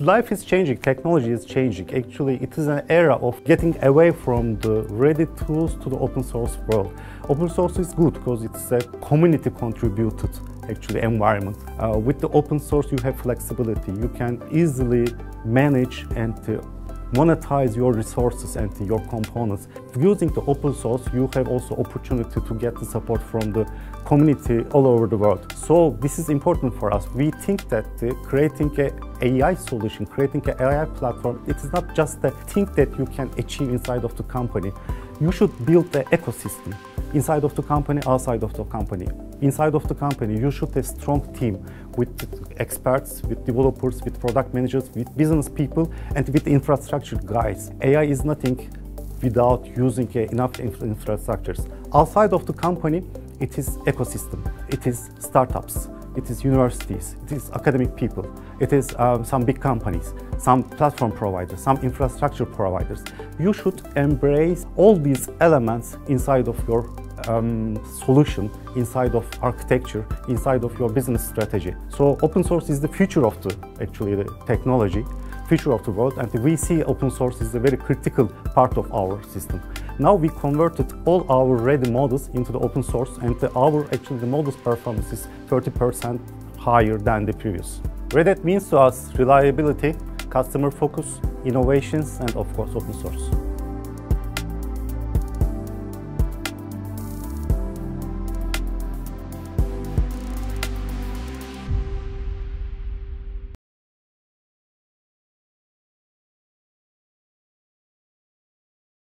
life is changing, technology is changing. Actually, it is an era of getting away from the ready tools to the open source world. Open source is good because it's a community contributed actually environment. Uh, with the open source, you have flexibility. You can easily manage and uh, monetize your resources and your components. Using the open source, you have also opportunity to get the support from the community all over the world. So this is important for us. We think that uh, creating a AI solution, creating an AI platform, it is not just a thing that you can achieve inside of the company. You should build the ecosystem inside of the company, outside of the company. Inside of the company, you should have a strong team with experts, with developers, with product managers, with business people, and with infrastructure guys. AI is nothing without using enough infrastructures. Outside of the company, it is ecosystem, it is startups, it is universities, it is academic people, it is um, some big companies, some platform providers, some infrastructure providers. You should embrace all these elements inside of your um, solution, inside of architecture, inside of your business strategy. So open source is the future of the actually the technology, future of the world, and we see open source is a very critical part of our system. Now we converted all our ready models into the open source and our actually the models performance is 30% higher than the previous. Red Hat means to us reliability, customer focus, innovations and of course open source.